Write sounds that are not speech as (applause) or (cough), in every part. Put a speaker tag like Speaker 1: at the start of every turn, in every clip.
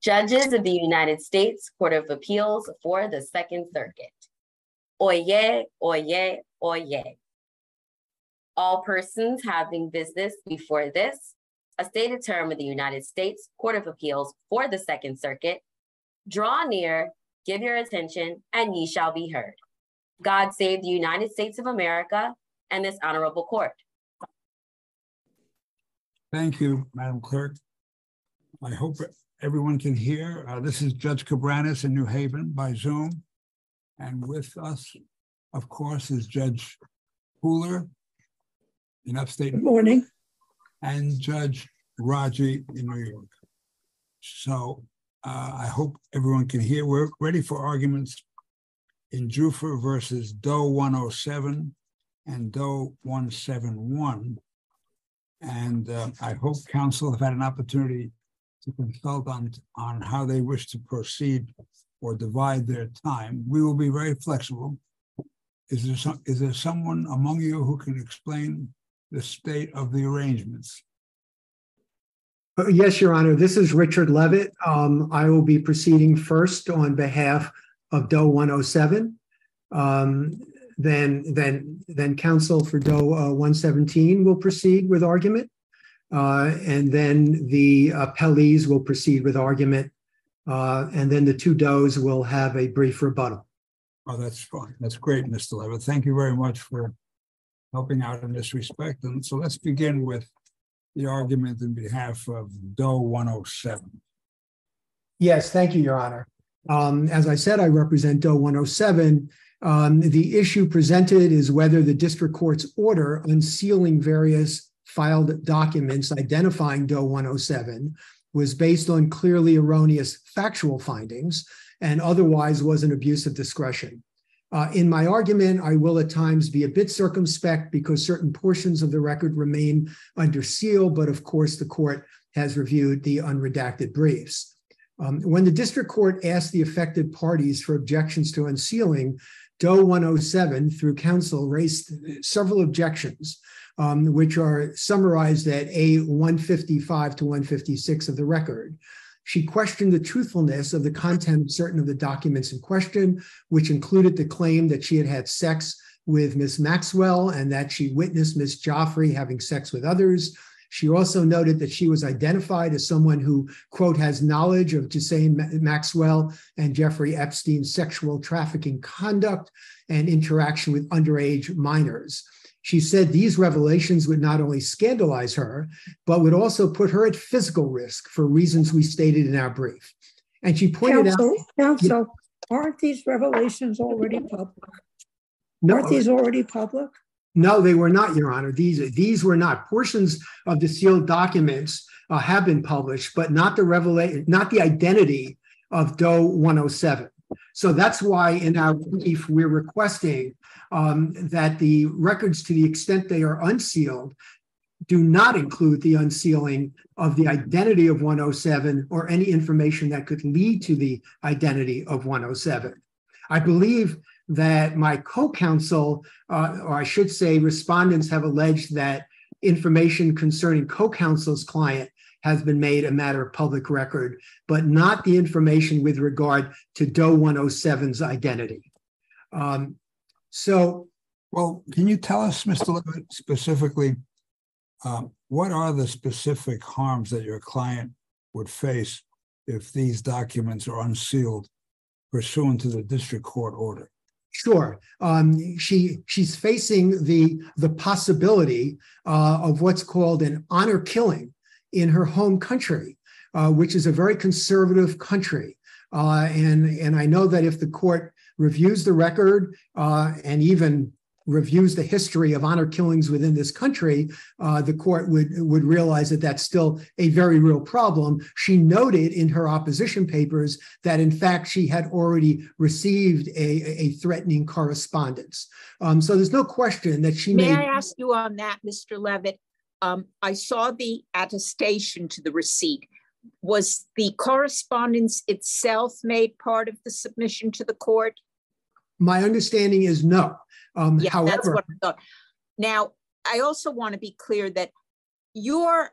Speaker 1: Judges of the United States Court of Appeals for the Second Circuit. Oyez, oyez, oyez. All persons having business before this, a stated term of the United States Court of Appeals for the Second Circuit, draw near, give your attention, and ye shall be heard. God save the United States of America and this honorable court.
Speaker 2: Thank you, Madam Clerk. I hope everyone can hear. Uh, this is Judge Cabranes in New Haven by Zoom. And with us, of course, is Judge Pooler in upstate.
Speaker 3: Good morning.
Speaker 2: And Judge Raggi in New York. So uh, I hope everyone can hear. We're ready for arguments in Giuffre versus Doe 107 and Doe 171. And uh, I hope counsel have had an opportunity to consult on, on how they wish to proceed or divide their time. We will be very flexible. Is there some, is there someone among you who can explain the state of the arrangements?
Speaker 3: Yes, Your Honor. This is Richard Levitt. Um, I will be proceeding first on behalf of Doe 107. Um, then, then, then counsel for Doe uh, 117 will proceed with argument. Uh, and then the appellees will proceed with argument. Uh, and then the two does will have a brief rebuttal.
Speaker 2: Oh, that's fine. That's great, Mr. Levitt. Thank you very much for helping out in this respect. And so let's begin with the argument in behalf of Doe 107.
Speaker 3: Yes, thank you, Your Honor. Um, as I said, I represent Doe 107. Um, the issue presented is whether the district court's order unsealing various filed documents identifying Doe 107 was based on clearly erroneous factual findings and otherwise was an abuse of discretion. Uh, in my argument, I will at times be a bit circumspect because certain portions of the record remain under seal, but of course, the court has reviewed the unredacted briefs. Um, when the district court asked the affected parties for objections to unsealing, Doe 107, through counsel, raised several objections, um, which are summarized at A 155 to 156 of the record. She questioned the truthfulness of the content of certain of the documents in question, which included the claim that she had had sex with Miss Maxwell and that she witnessed Miss Giuffre having sex with others. She also noted that she was identified as someone who, quote, has knowledge of Ghislaine Maxwell and Jeffrey Epstein's sexual trafficking conduct and interaction with underage minors. She said these revelations would not only scandalize her, but would also put her at physical risk for reasons we stated in our brief. And she pointed
Speaker 4: Counsel,
Speaker 3: out.
Speaker 4: counsel, aren't these revelations already public?
Speaker 3: No,
Speaker 4: Aren't these already public?
Speaker 3: No, they were not, Your Honor. These, these were not. Portions of the sealed documents uh, have been published, but not the revelation, not the identity of Doe 107. So that's why in our brief, we're requesting um, that the records, to the extent they are unsealed, do not include the unsealing of the identity of 107 or any information that could lead to the identity of 107. I believe that my co-counsel, uh, or I should say respondents have alleged that information concerning co-counsel's client has been made a matter of public record, but not the information with regard to Doe 107's identity. Um, so,
Speaker 2: Well, can you tell us, Mr. Levitt, specifically, um, what are the specific harms that your client would face if these documents are unsealed pursuant to the district court order?
Speaker 3: Sure. Um, she she's facing the the possibility uh, of what's called an honor killing in her home country, uh, which is a very conservative country. Uh, and and I know that if the court reviews the record uh, and even reviews the history of honor killings within this country, uh, the court would would realize that that's still a very real problem. She noted in her opposition papers that in fact she had already received a, a threatening correspondence. Um, so there's no question that she
Speaker 5: May
Speaker 3: made.
Speaker 5: I ask you on that, Mr. Levitt? Um, I saw the attestation to the receipt. Was the correspondence itself made part of the submission to the court?
Speaker 3: My understanding is no. Um,
Speaker 5: Yeah, that's what I thought. Now, I also want to be clear that your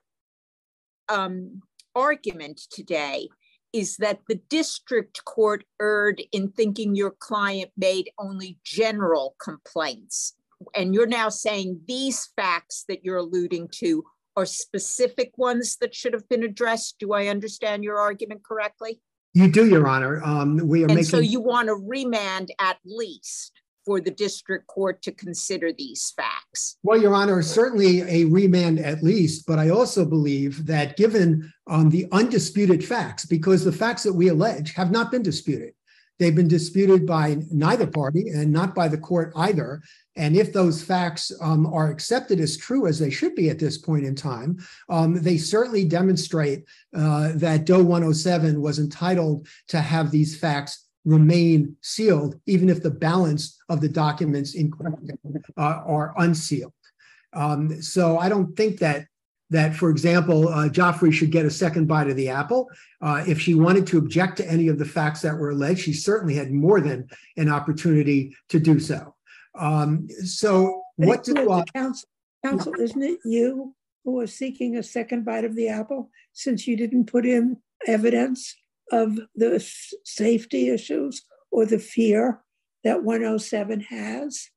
Speaker 5: um, argument today is that the district court erred in thinking your client made only general complaints. And you're now saying these facts that you're alluding to are specific ones that should have been addressed. Do I understand your argument correctly?
Speaker 3: You do, Your Honor. Um, we are
Speaker 5: And
Speaker 3: making.
Speaker 5: so you want a remand at least for the district court to consider these facts.
Speaker 3: Well, Your Honor, certainly a remand at least, but I also believe that given um, the undisputed facts, because the facts that we allege have not been disputed. They've been disputed by neither party and not by the court either. And if those facts um, are accepted as true as they should be at this point in time, um, they certainly demonstrate uh, that Doe 107 was entitled to have these facts remain sealed, even if the balance of the documents in question uh, are unsealed. Um, so I don't think that that, for example, uh, Giuffre should get a second bite of the apple. Uh, if she wanted to object to any of the facts that were alleged, she certainly had more than an opportunity to do so. Um, so
Speaker 4: But
Speaker 3: what do
Speaker 4: the Counsel, counsel, isn't it you who are seeking a second bite of the apple since you didn't put in evidence of the safety issues or the fear that 107 has?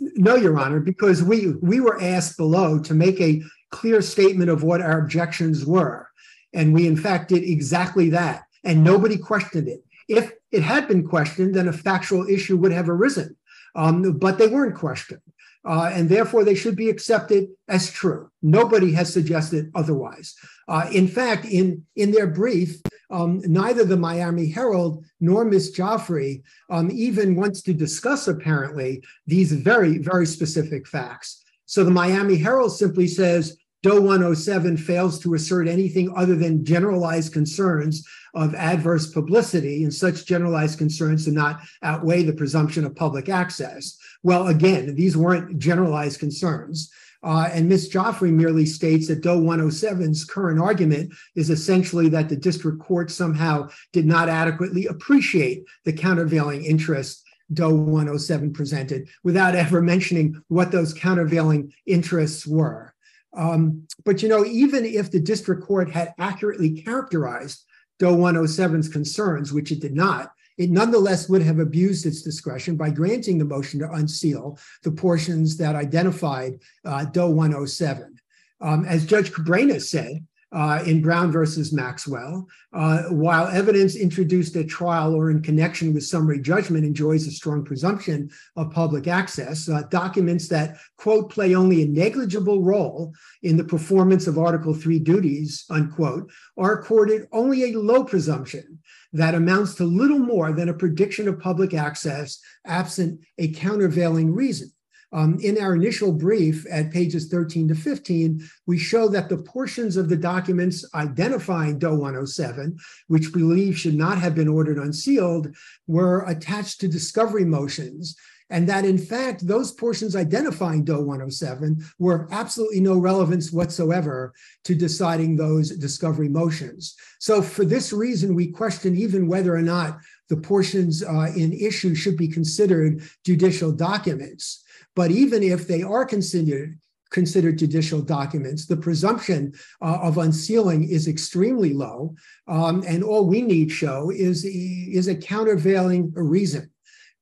Speaker 3: No, Your Honor, because we, we were asked below to make a clear statement of what our objections were. And we in fact did exactly that, and nobody questioned it. If it had been questioned, then a factual issue would have arisen. Um, but they weren't questioned. Uh, and therefore they should be accepted as true. Nobody has suggested otherwise. Uh, in fact, in, in their brief, um, neither the Miami Herald nor Ms. Giuffre um, even wants to discuss, apparently, these very, very specific facts. So the Miami Herald simply says Doe 107 fails to assert anything other than generalized concerns of adverse publicity, and such generalized concerns do not outweigh the presumption of public access. Well, again, these weren't generalized concerns. Uh, and Ms. Giuffre merely states that Doe 107's current argument is essentially that the district court somehow did not adequately appreciate the countervailing interest Doe 107 presented without ever mentioning what those countervailing interests were. Um, but you know, even if the district court had accurately characterized Doe 107's concerns, which it did not, it nonetheless would have abused its discretion by granting the motion to unseal the portions that identified uh, Doe 107. Um, as Judge Cabranes said, uh, in Brown versus Maxwell, uh, while evidence introduced at trial or in connection with summary judgment enjoys a strong presumption of public access, uh, documents that, quote, play only a negligible role in the performance of Article 3 duties, unquote, are accorded only a low presumption that amounts to little more than a prediction of public access absent a countervailing reason. Um, in our initial brief at pages 13 to 15, we show that the portions of the documents identifying Doe 107, which we believe should not have been ordered unsealed, were attached to discovery motions. And that in fact, those portions identifying Doe 107 were absolutely no relevance whatsoever to deciding those discovery motions. So for this reason, we question even whether or not the portions uh, in issue should be considered judicial documents. But even if they are considered considered judicial documents, the presumption uh, of unsealing is extremely low, um, and all we need show is is a countervailing reason.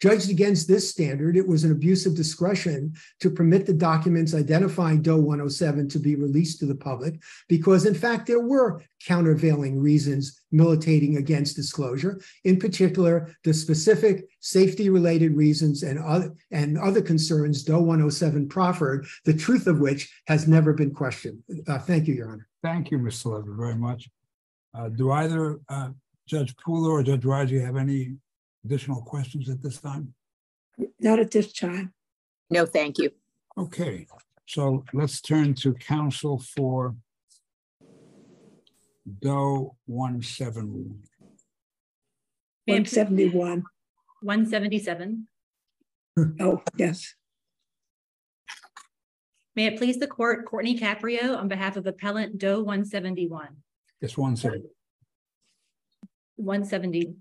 Speaker 3: Judged against this standard, it was an abuse of discretion to permit the documents identifying Doe 107 to be released to the public because, in fact, there were countervailing reasons militating against disclosure, in particular, the specific safety related reasons and other, and other concerns Doe 107 proffered, the truth of which has never been questioned. Uh, thank you, Your Honor.
Speaker 2: Thank you, Mr. Levitt, very much. Uh, do either uh, Judge Pooler or Judge Raggi have any additional questions at this time?
Speaker 4: Not at this time.
Speaker 5: No, thank you.
Speaker 2: Okay, so let's turn to counsel for Doe one seven.
Speaker 6: May it please-
Speaker 4: 171.
Speaker 6: 177.
Speaker 4: Oh, yes.
Speaker 6: May it please the court, Courtney Caprio on behalf of appellant Doe 171.
Speaker 2: Just one second.
Speaker 6: 170.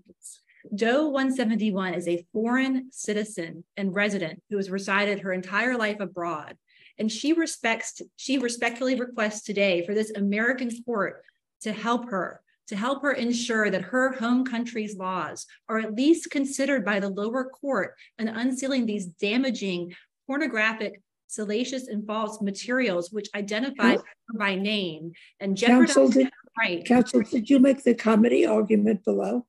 Speaker 6: Doe 171 is a foreign citizen and resident who has resided her entire life abroad. And she respects, she respectfully requests today for this American court to help her to help her ensure that her home country's laws are at least considered by the lower court in unsealing these damaging, pornographic, salacious, and false materials which identify her by name and jeopardize
Speaker 4: Counsel, did,
Speaker 6: right.
Speaker 4: counsel, did you make the comity argument below?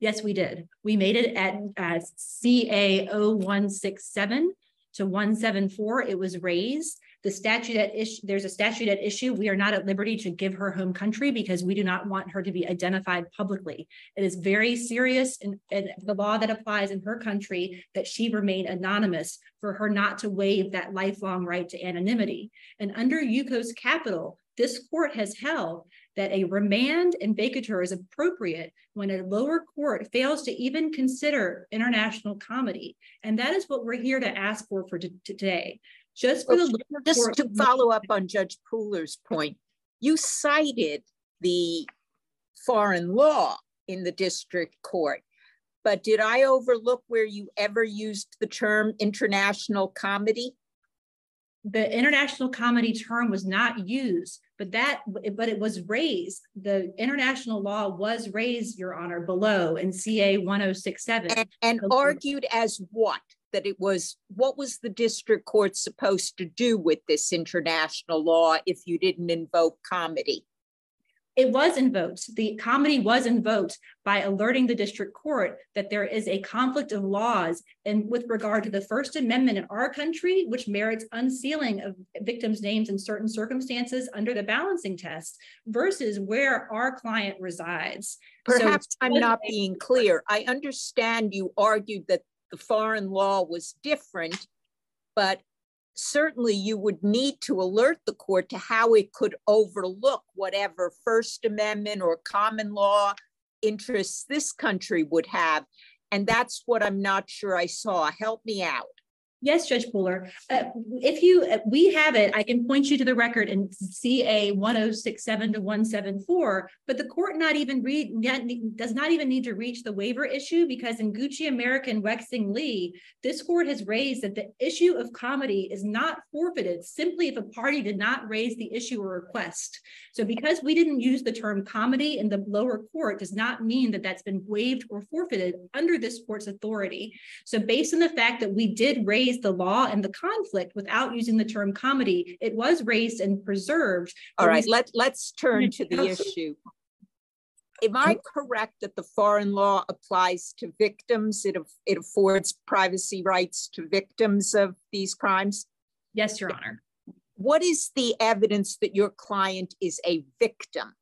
Speaker 6: Yes, we did. We made it at uh, CA 0167 to 174. It was raised. The statute at issue, there's a statute at issue. We are not at liberty to give her home country because we do not want her to be identified publicly. It is very serious and, the law that applies in her country that she remain anonymous for her not to waive that lifelong right to anonymity. And under Yukos capital, this court has held that a remand and vacatur is appropriate when a lower court fails to even consider international comity. And that is what we're here to ask for for today. Just for the
Speaker 5: just to follow up on Judge Pooler's point, you cited the foreign law in the district court, but did I overlook where you ever used the term international comity?
Speaker 6: The international comity term was not used but that but it was raised the international law was raised your honor below in ca 1067
Speaker 5: and, and argued as what? That it was what was the district court supposed to do with this international law if you didn't invoke comity
Speaker 6: it was invoked. The comity was invoked by alerting the district court that there is a conflict of laws and with regard to the First Amendment in our country, which merits unsealing of victims' names in certain circumstances under the balancing test, versus where our client resides.
Speaker 5: Perhaps so, I'm not being clear. I understand you argued that the foreign law was different, but certainly you would need to alert the court to how it could overlook whatever First Amendment or common law interests this country would have. And that's what I'm not sure I saw. Help me out.
Speaker 6: Yes, Judge Pooler. Uh, if you, uh, we have it, I can point you to the record in CA 1067 to 174, but the court not even read, does not even need to reach the waiver issue because in Gucci American Weixing Li, this court has raised that the issue of comity is not forfeited simply if a party did not raise the issue or request. So because we didn't use the term comity in the lower court does not mean that that's been waived or forfeited under this court's authority. So based on the fact that we did raise the law and the conflict without using the term comity. It was raised and preserved.
Speaker 5: All right, let, let's turn to the issue. Am I correct that the foreign law applies to victims? It, it affords privacy rights to victims of these crimes?
Speaker 6: Yes, Your Honor.
Speaker 5: What is the evidence that your client is a victim?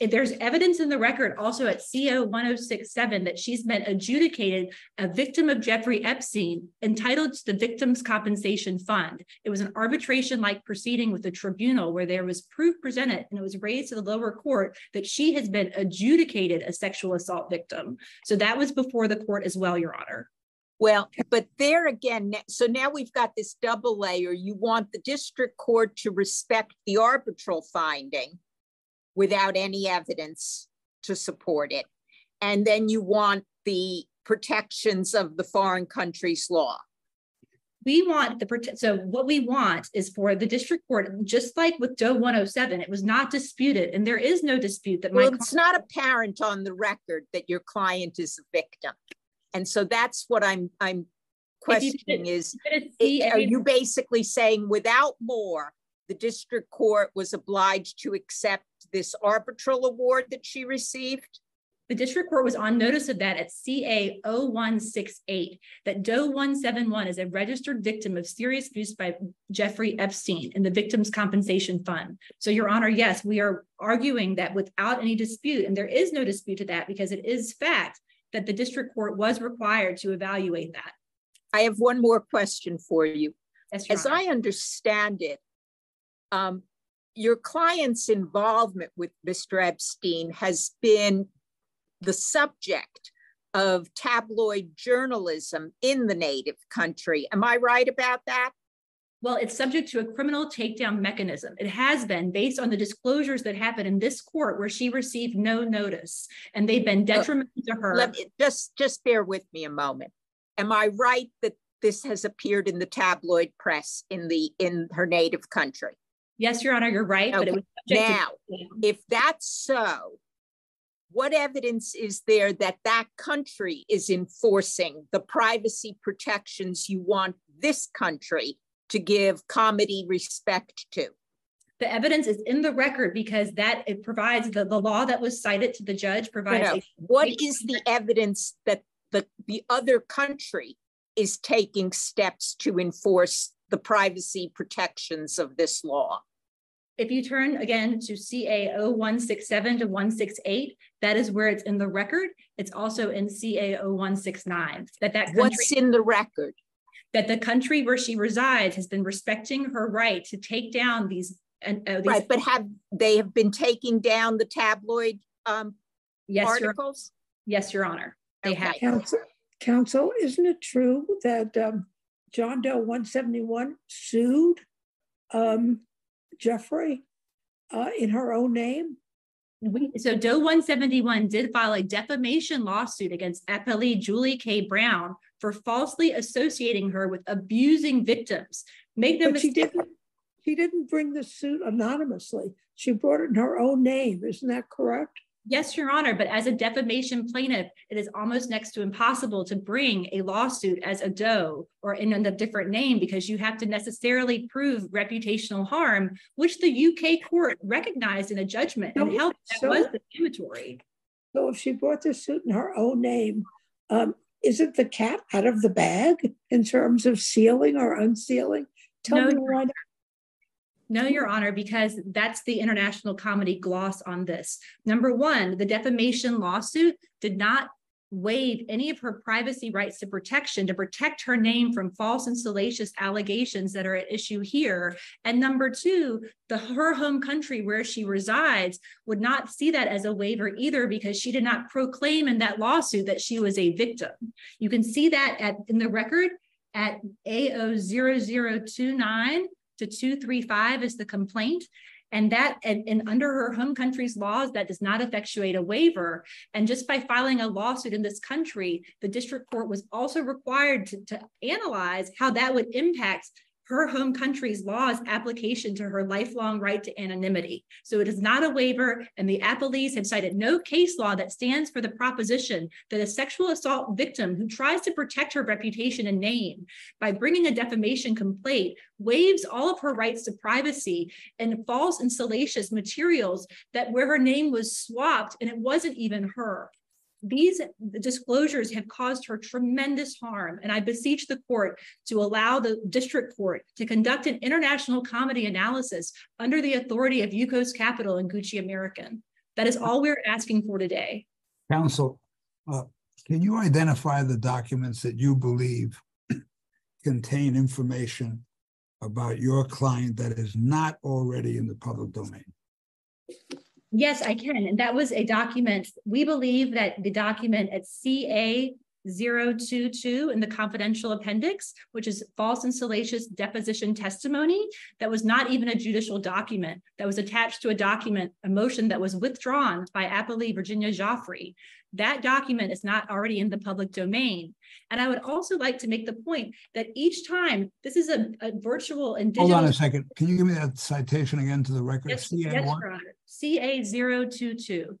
Speaker 6: There's evidence in the record also at CO 1067 that she's been adjudicated a victim of Jeffrey Epstein entitled to the Victims Compensation Fund. It was an arbitration like proceeding with the tribunal where there was proof presented and it was raised to the lower court that she has been adjudicated a sexual assault victim. So that was before the court as well, Your Honor.
Speaker 5: Well, but there again, so now we've got this double layer. You want the district court to respect the arbitral finding without any evidence to support it. And then you want the protections of the foreign country's law.
Speaker 6: We want the so what we want is for the district court, just like with Doe 107, it was not disputed, and there is no dispute that
Speaker 5: well, it's not apparent on the record that your client is a victim, and so that's what I'm I'm questioning is are you basically saying without more the district court was obliged to accept this arbitral award that she received?
Speaker 6: The district court was on notice of that at CA 0168 that Doe 171 is a registered victim of serious abuse by Jeffrey Epstein in the Victims Compensation Fund. So, Your Honor, yes, we are arguing that without any dispute, and there is no dispute to that because it is fact that the district court was required to evaluate that.
Speaker 5: I have one more question for you.
Speaker 6: Yes,
Speaker 5: As
Speaker 6: Honor.
Speaker 5: I understand it, um, your client's involvement with Mr. Epstein has been the subject of tabloid journalism in the native country. Am I right about that?
Speaker 6: Well, it's subject to a criminal takedown mechanism. It has been based on the disclosures that happened in this court where she received no notice and they've been detrimental uh, to her.
Speaker 5: Let me, just, just bear with me a moment. Am I right that this has appeared in the tabloid press in the in her native country?
Speaker 6: Yes, Your Honor, you're right. But it was subject to-
Speaker 5: Now, if that's so, what evidence is there that that country is enforcing the privacy protections you want this country to give comity respect to?
Speaker 6: the evidence is in the record because that it provides the, the law that was cited to the judge
Speaker 5: No,
Speaker 6: provides
Speaker 5: no.
Speaker 6: a
Speaker 5: What is the evidence that the, the other country is taking steps to enforce the privacy protections of this law?
Speaker 6: If you turn again to CA 0167 to 168, that is where it's in the record. It's also in CA 0169 that that country,
Speaker 5: What's in the record?
Speaker 6: that the country where she resides has been respecting her right to take down these and uh, these,
Speaker 5: Right, but have, they have been taking down the tabloid um,
Speaker 6: yes, your,
Speaker 5: articles?
Speaker 6: yes, Your Honor, they
Speaker 5: Okay.
Speaker 6: have.
Speaker 4: Counsel, counsel, isn't it true that um, John Doe 171 sued um, Jeffrey uh, in her own name?
Speaker 6: We, so Doe 171 did file a defamation lawsuit against appellee Julie K. Brown for falsely associating her with abusing victims. Make
Speaker 4: But she didn't, she didn't bring the suit anonymously. She brought it in her own name. Isn't that correct?
Speaker 6: Yes, Your Honor, but as a defamation plaintiff, it is almost next to impossible to bring a lawsuit as a Doe or in a different name because you have to necessarily prove reputational harm, which the UK court recognized in a judgment and
Speaker 4: So-
Speaker 6: held that
Speaker 4: so-
Speaker 6: was defamatory.
Speaker 4: So if she brought the suit in her own name, um, isn't the cat out of the bag in terms of sealing or unsealing? Tell
Speaker 6: No,
Speaker 4: me why not.
Speaker 6: No, Your Honor, because that's the international comity gloss on this. Number one, the defamation lawsuit did not waive any of her privacy rights to protection to protect her name from false and salacious allegations that are at issue here. And number two, the her home country where she resides would not see that as a waiver either because she did not proclaim in that lawsuit that she was a victim. You can see that at in the record at A00029 to 235 is the complaint. And that, and, and under her home country's laws, that does not effectuate a waiver. And just by filing a lawsuit in this country, the district court was also required to, to analyze how that would impact her home country's laws application to her lifelong right to anonymity. So it is not a waiver, and the appellees have cited no case law that stands for the proposition that a sexual assault victim who tries to protect her reputation and name by bringing a defamation complaint waives all of her rights to privacy and false and salacious materials that where her name was swapped and it wasn't even her. These disclosures have caused her tremendous harm, and I beseech the court to allow the district court to conduct an international comity analysis under the authority of Yukos Capital and Gucci American. That is all we're asking for today.
Speaker 2: Counsel, uh, can you identify the documents that you believe (clears throat) contain information about your client that is not already in the public domain?
Speaker 6: Yes, I can. And that was a document. We believe that the document at CA 022 in the confidential appendix, which is false and salacious deposition testimony, that was not even a judicial document, that was attached to a document, a motion that was withdrawn by appellee Virginia Giuffre that document is not already in the public domain. And I would also like to make the point that each time this is a, a virtual and digital.
Speaker 2: Hold on a second. Can you give me that citation again to the record?
Speaker 6: Yes, CA1? CA022.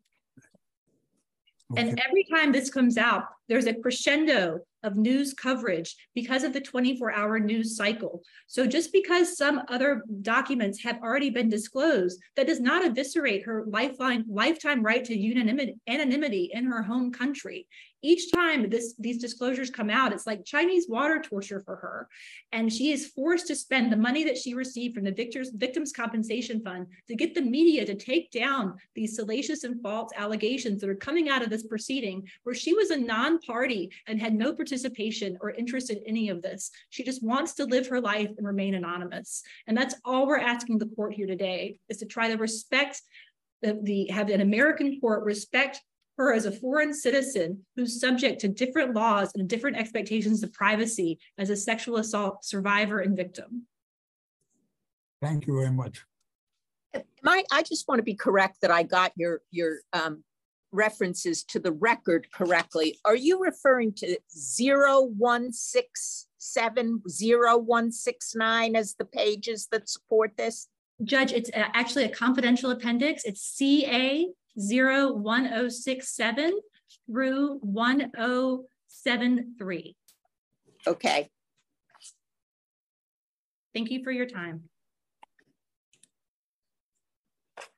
Speaker 2: Okay.
Speaker 6: And every time this comes out, there's a crescendo of news coverage because of the 24 hour news cycle. So just because some other documents have already been disclosed, that does not eviscerate her lifeline, lifetime right to unanimity, anonymity in her home country. Each time this, these disclosures come out, it's like Chinese water torture for her. And she is forced to spend the money that she received from the victors, Victims Compensation Fund to get the media to take down these salacious and false allegations that are coming out of this proceeding where she was a non-party and had no participation or interest in any of this. She just wants to live her life and remain anonymous. And that's all we're asking the court here today is to try to respect the, the have an American court respect her as a foreign citizen who's subject to different laws and different expectations of privacy as a sexual assault survivor and victim.
Speaker 2: Thank you very much.
Speaker 5: My, I just want to be correct that I got your, your um, references to the record correctly. Are you referring to 0167, 0169 as the pages that support this?
Speaker 6: Judge, it's uh, actually a confidential appendix. It's CA 01067 through 1073.
Speaker 5: Okay,
Speaker 6: Thank you for your time.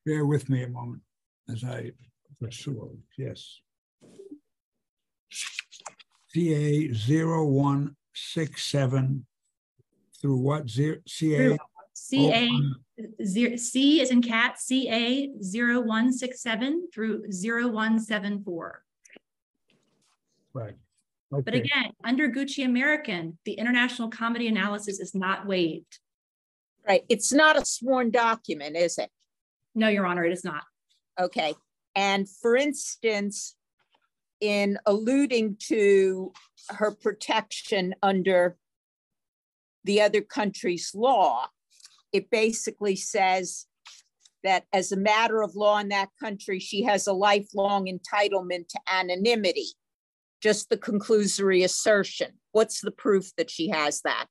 Speaker 2: Bear with me a moment as I pursue, yes. CA zero one six seven through what, zero, CA?
Speaker 6: Oh, CA zero, C is in cat, CA 0167 through 0174.
Speaker 2: Right.
Speaker 6: But again, under Gucci American, the international comity analysis is not waived.
Speaker 5: right. It's not a sworn document, is it?
Speaker 6: No, Your Honor, it is not.
Speaker 5: Okay. And for instance, in alluding to her protection under the other country's law, it basically says that as a matter of law in that country, she has a lifelong entitlement to anonymity. Just the conclusory assertion. What's the proof that she has that?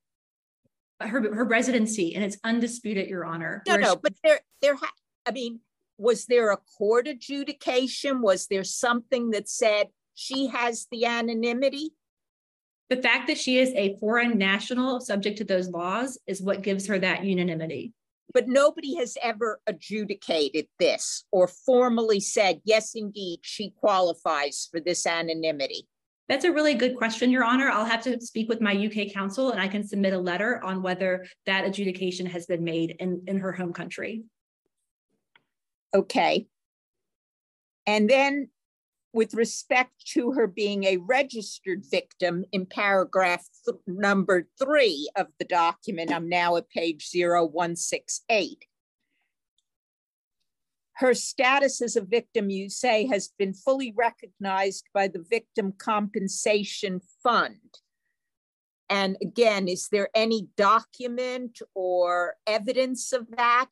Speaker 6: Her, her residency, and it's undisputed, Your Honor.
Speaker 5: No, no,
Speaker 6: she-
Speaker 5: but there, there, ha- I mean, was there a court adjudication? Was there something that said she has the anonymity?
Speaker 6: The fact that she is a foreign national subject to those laws is what gives her that unanimity.
Speaker 5: But nobody has ever adjudicated this or formally said, yes, indeed, she qualifies for this anonymity.
Speaker 6: That's a really good question, Your Honor. I'll have to speak with my UK counsel and I can submit a letter on whether that adjudication has been made in, in her home country.
Speaker 5: Okay. And then with respect to her being a registered victim in paragraph th- number three of the document, I'm now at page 0168. Her status as a victim, you say, has been fully recognized by the Victim Compensation Fund. And again, is there any document or evidence of that?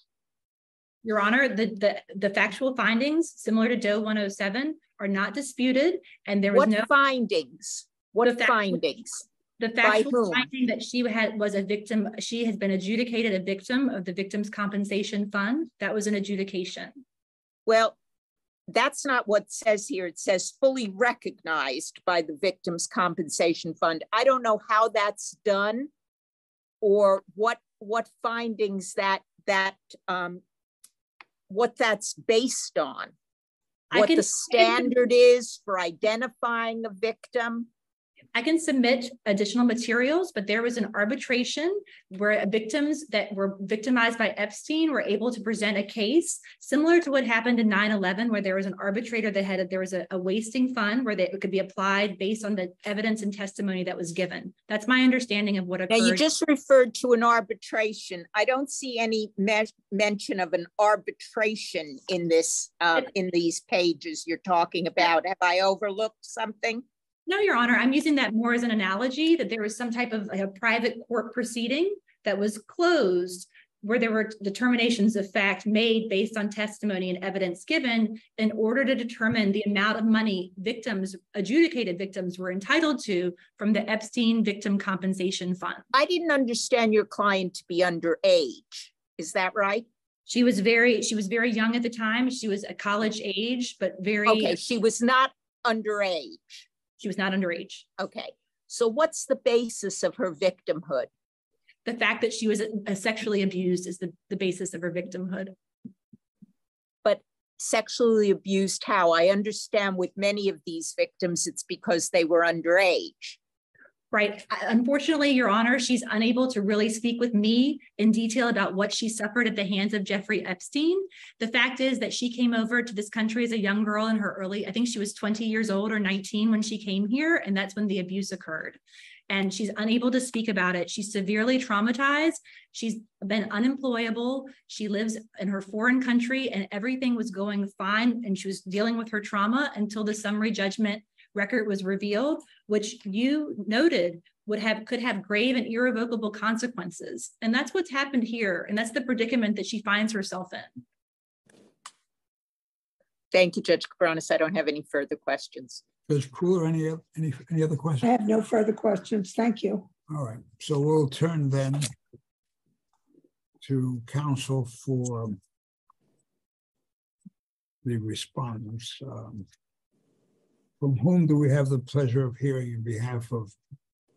Speaker 6: Your Honor, the, the, the factual findings, similar to Doe 107, are not disputed, and there was
Speaker 5: What
Speaker 6: no,
Speaker 5: findings? What
Speaker 6: The
Speaker 5: findings?
Speaker 6: the factual finding that she had, was a victim, she has been adjudicated a victim of the Victims Compensation Fund. That was an adjudication.
Speaker 5: Well, that's not what says here. It says fully recognized by the Victims Compensation Fund. I don't know how that's done or what what findings that that um what that's based on. What the standard is for identifying a victim.
Speaker 6: I can submit additional materials, but there was an arbitration where victims that were victimized by Epstein were able to present a case similar to what happened in 9-11, where there was an arbitrator that had, there was a, a wasting fund where they, it could be applied based on the evidence and testimony that was given. That's my understanding of what occurred.
Speaker 5: Now, you just referred to an arbitration. I don't see any me- mention of an arbitration in this, uh, in these pages you're talking about. Have I overlooked something?
Speaker 6: No, Your Honor, I'm using that more as an analogy that there was some type of like a private court proceeding that was closed where there were determinations of fact made based on testimony and evidence given in order to determine the amount of money victims, adjudicated victims were entitled to from the Epstein Victim Compensation Fund.
Speaker 5: I didn't understand your client to be underage. Is that right?
Speaker 6: She was very, she was very young at the time. She was a college age, but very,
Speaker 5: Okay, she was not underage.
Speaker 6: She was not underage.
Speaker 5: Okay, so what's the basis of her victimhood?
Speaker 6: The fact that she was uh, sexually abused is the, the basis of her victimhood.
Speaker 5: But sexually abused how? I understand with many of these victims, it's because they were underage.
Speaker 6: Right. Unfortunately, Your Honor, she's unable to really speak with me in detail about what she suffered at the hands of Jeffrey Epstein. The fact is that she came over to this country as a young girl in her early, I think she was 20 years old or 19 when she came here, and that's when the abuse occurred. And she's unable to speak about it. She's severely traumatized. She's been unemployable. She lives in her foreign country, and everything was going fine. And she was dealing with her trauma until the summary judgment record was revealed, which you noted would have could have grave and irrevocable consequences. And that's what's happened here. And that's the predicament that she finds herself in.
Speaker 5: Thank you, Judge Cabranes. I don't have any further questions.
Speaker 2: Judge Pooler, any, any, any other questions?
Speaker 4: I have no further questions. Thank you.
Speaker 2: All right, so we'll turn then to counsel for the respondents. Um, From whom do we have the pleasure of hearing in behalf of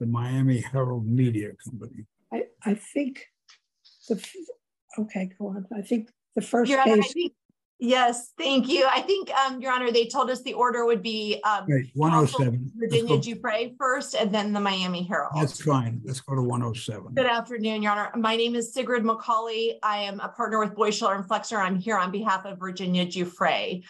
Speaker 2: the Miami Herald Media Company?
Speaker 4: I, I think the, okay, go on. I think the first
Speaker 7: Your Honor,
Speaker 4: case,
Speaker 7: think, yes, thank you. I think, um, Your Honor, they told us the order would be, um,
Speaker 2: Right, one oh seven.
Speaker 7: Virginia Giuffre first and then the Miami Herald.
Speaker 2: That's fine. Let's go to one oh seven.
Speaker 7: Good afternoon, Your Honor. My name is Sigrid McCawley. I am a partner with Boies Schiller and Flexner. I'm here on behalf of Virginia Giuffre.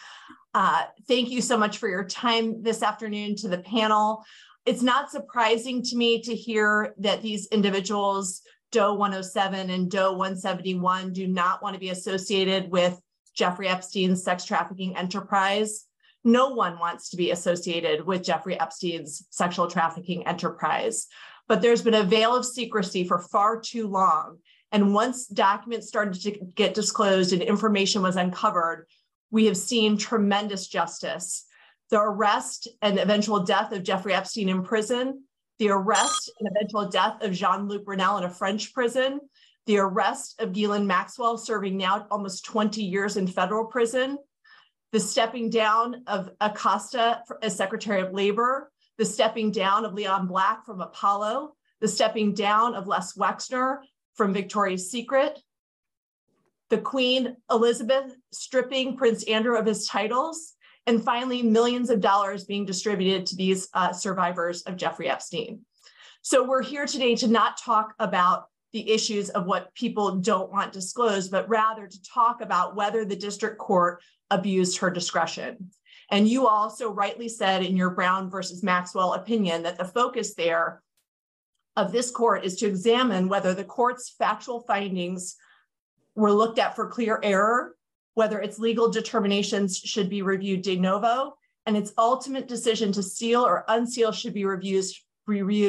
Speaker 7: Uh, thank you so much for your time this afternoon to the panel. It's not surprising to me to hear that these individuals, Doe 107 and Doe 171, do not want to be associated with Jeffrey Epstein's sex trafficking enterprise. No one wants to be associated with Jeffrey Epstein's sexual trafficking enterprise but there's been a veil of secrecy for far too long. And once documents started to get disclosed and information was uncovered, we have seen tremendous justice. The arrest and eventual death of Jeffrey Epstein in prison, the arrest and eventual death of Jean Luc Brunel in a French prison, the arrest of Ghislaine Maxwell, serving now almost 20 years in federal prison, the stepping down of Acosta as Secretary of Labor, the stepping down of Leon Black from Apollo, the stepping down of Les Wexner from Victoria's Secret, the Queen Elizabeth stripping Prince Andrew of his titles, and finally, millions of dollars being distributed to these uh, survivors of Jeffrey Epstein. So we're here today to not talk about the issues of what people don't want disclosed, but rather to talk about whether the district court abused her discretion. And you also rightly said in your Brown versus Maxwell opinion that the focus there of this court is to examine whether the court's factual findings were looked at for clear error, whether its legal determinations should be reviewed de novo, and its ultimate decision to seal or unseal should be reviewed,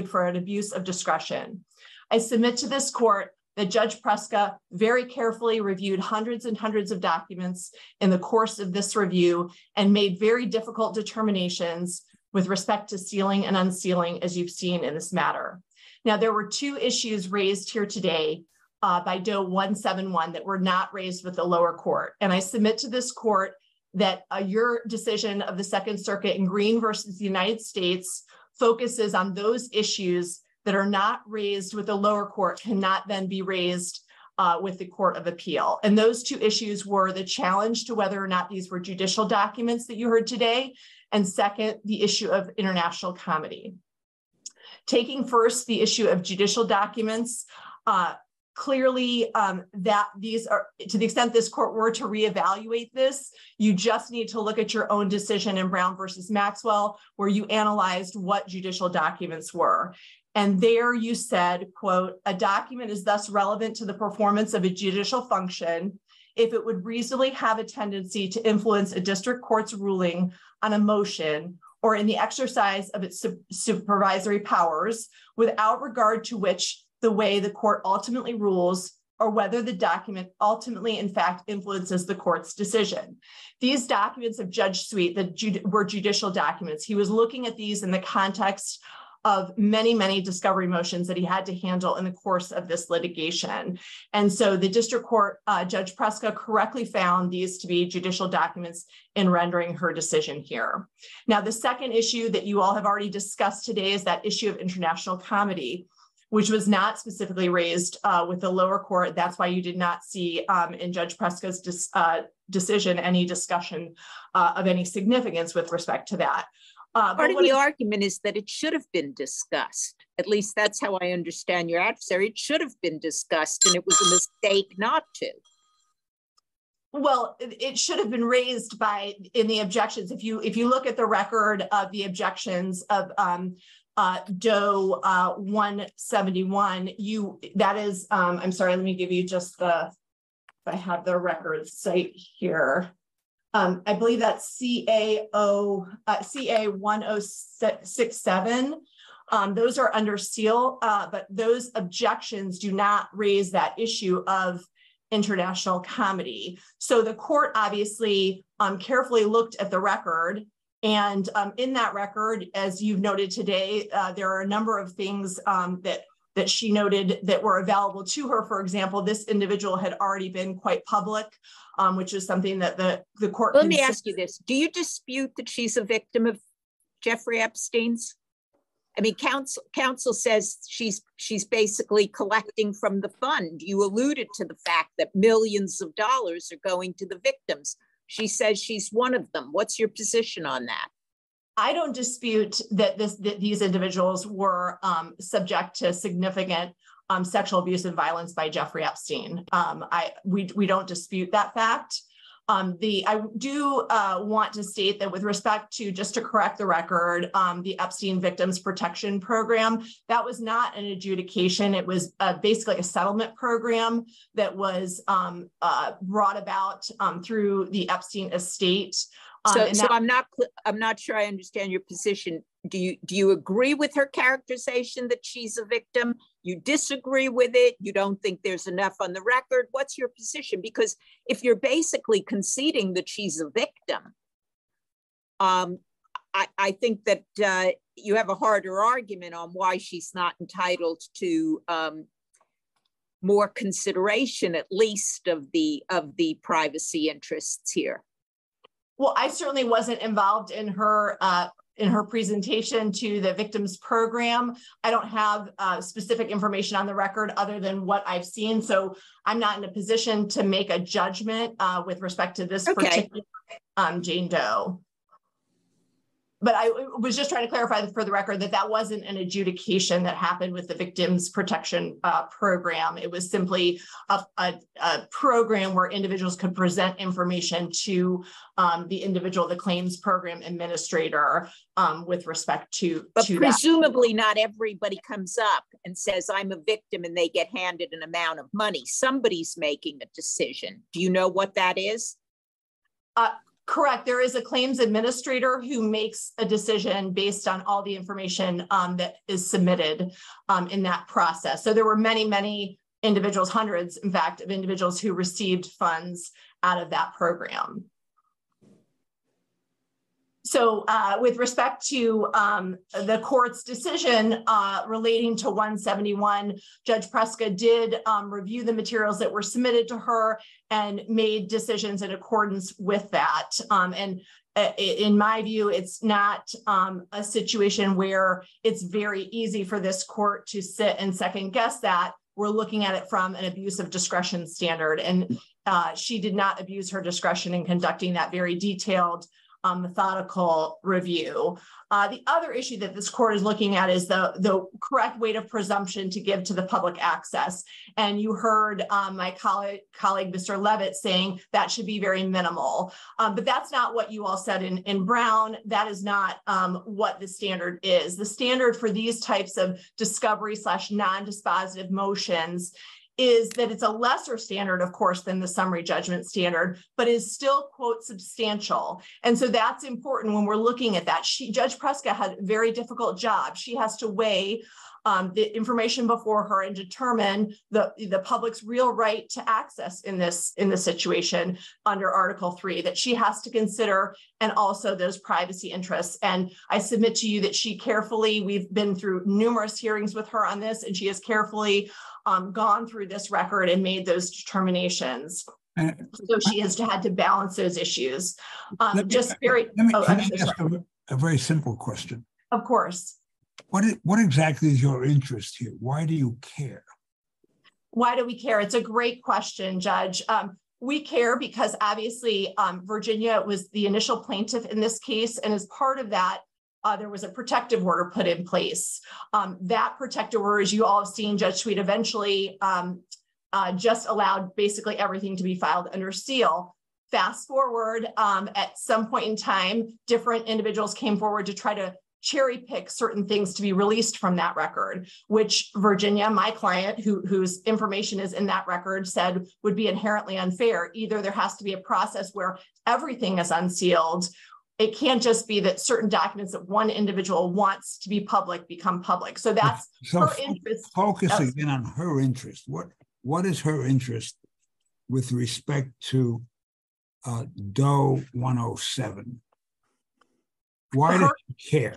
Speaker 7: for an abuse of discretion. I submit to this court that Judge Preska very carefully reviewed hundreds and hundreds of documents in the course of this review and made very difficult determinations with respect to sealing and unsealing, as you've seen in this matter. Now, there were two issues raised here today uh, by Doe 171 that were not raised with the lower court. And I submit to this court that uh, your decision of the Second Circuit in Green versus the United States focuses on those issues that are not raised with the lower court cannot then be raised uh, with the Court of Appeal. And those two issues were the challenge to whether or not these were judicial documents that you heard today, and second, the issue of international comity. Taking first the issue of judicial documents, uh, clearly um, that these are, to the extent this court were to reevaluate this, you just need to look at your own decision in Brown versus Maxwell, where you analyzed what judicial documents were. And there you said, quote, a document is thus relevant to the performance of a judicial function if it would reasonably have a tendency to influence a district court's ruling on a motion or in the exercise of its supervisory powers without regard to which the way the court ultimately rules or whether the document ultimately, in fact, influences the court's decision. These documents of Judge Sweet that were judicial documents, he was looking at these in the context of many, many discovery motions that he had to handle in the course of this litigation. And so the district court, uh, Judge Preska correctly found these to be judicial documents in rendering her decision here. Now, the second issue that you all have already discussed today is that issue of international comity which was not specifically raised uh, with the lower court. That's why you did not see um, in Judge Preska's uh, decision any discussion uh, of any significance with respect to that.
Speaker 5: Uh, Part of the argument is that it should have been discussed. At least that's how I understand your adversary. It should have been discussed, and it was a mistake not to.
Speaker 7: Well, it should have been raised by in the objections. If you if you look at the record of the objections of um, uh, Doe uh, 171, you that is. Um, I'm sorry. Let me give you just the. If I have the record site here. Um, I believe that's CAO, uh, CA 1067. Um, those are under seal, uh, but those objections do not raise that issue of international comity. So the court obviously um, carefully looked at the record. And um, in that record, as you've noted today, uh, there are a number of things um, that that she noted that were available to her. For example, this individual had already been quite public, um, which is something that the, the court.
Speaker 5: Let me ask you this. Do you dispute that she's a victim of Jeffrey Epstein's? I mean, counsel counsel says she's she's basically collecting from the fund. You alluded to the fact that millions of dollars are going to the victims. She says she's one of them. What's your position on that?
Speaker 7: I don't dispute that this that these individuals were um, subject to significant um, sexual abuse and violence by Jeffrey Epstein. Um, I we we don't dispute that fact. Um, the I do uh, want to state that with respect to just to correct the record, um, the Epstein Victims Protection Program that was not an adjudication. It was uh, basically a settlement program that was um, uh, brought about um, through the Epstein estate. Um,
Speaker 5: So, so I'm not, I'm not sure I understand your position. Do you, do you agree with her characterization that she's a victim? You disagree with it? You don't think there's enough on the record? What's your position? Because if you're basically conceding that she's a victim, um, I, I think that, uh, you have a harder argument on why she's not entitled to, um, more consideration, at least of the, of the privacy interests here.
Speaker 7: Well, I certainly wasn't involved in her uh, in her presentation to the victims program. I don't have uh, specific information on the record other than what I've seen, so I'm not in a position to make a judgment uh, with respect to this
Speaker 5: Okay.
Speaker 7: particular um, Jane Doe. But I was just trying to clarify for the record that that wasn't an adjudication that happened with the Victims Protection uh, Program. It was simply a, a, a program where individuals could present information to um, the individual, the claims program administrator, um, with respect to,
Speaker 5: But
Speaker 7: to that.
Speaker 5: presumably not everybody comes up and says, I'm a victim and they get handed an amount of money. Somebody's making a decision. Do you know what that is?
Speaker 7: Correct. There is a claims administrator who makes a decision based on all the information um, that is submitted um, in that process. So there were many, many individuals, hundreds, in fact, of individuals who received funds out of that program. So uh, with respect to um, the court's decision uh, relating to 171, Judge Preska did um, review the materials that were submitted to her and made decisions in accordance with that. Um, and uh, in my view, it's not um, a situation where it's very easy for this court to sit and second guess that. We're looking at it from an abuse of discretion standard. And uh, she did not abuse her discretion in conducting that very detailed um, methodical review. Uh, the other issue that this court is looking at is the, the correct weight of presumption to give to the public access. And you heard um, my colleague, colleague, Mr. Levitt, saying that should be very minimal. Um, but that's not what you all said in, in Brown. That is not um, what the standard is. The standard for these types of discovery slash non-dispositive motions is that it's a lesser standard, of course, than the summary judgment standard, but is still, quote, substantial. And so that's important when we're looking at that. She, Judge Preska had a very difficult job. She has to weigh um, the information before her and determine the, the public's real right to access in this in this situation under Article 3 that she has to consider and also those privacy interests. And I submit to you that she carefully, we've been through numerous hearings with her on this, and she has carefully um, gone through this record and made those determinations.
Speaker 2: And
Speaker 7: So she has had to balance those issues. Um,
Speaker 2: me-
Speaker 7: just very,
Speaker 2: let me,
Speaker 7: oh, so
Speaker 2: ask a, a very simple question?
Speaker 7: of course.
Speaker 2: What is, what exactly is your interest here? Why do you care?
Speaker 7: Why do we care? It's a great question, Judge. Um, we care because obviously um, Virginia was the initial plaintiff in this case, and as part of that, uh, there was a protective order put in place. Um, that protective order, as you all have seen, Judge Sweet eventually um, uh, just allowed basically everything to be filed under seal. Fast forward, um, at some point in time, different individuals came forward to try to cherry pick certain things to be released from that record, which Virginia, my client, who, whose information is in that record, said would be inherently unfair. Either there has to be a process where everything is unsealed. It can't just be that certain documents that one individual wants to be public become public. So that's (laughs)
Speaker 2: So
Speaker 7: her interest.
Speaker 2: focus
Speaker 7: Yes.
Speaker 2: again on her interest. What, what is her interest with respect to uh, Doe 107? Why does
Speaker 7: Her-
Speaker 2: she care?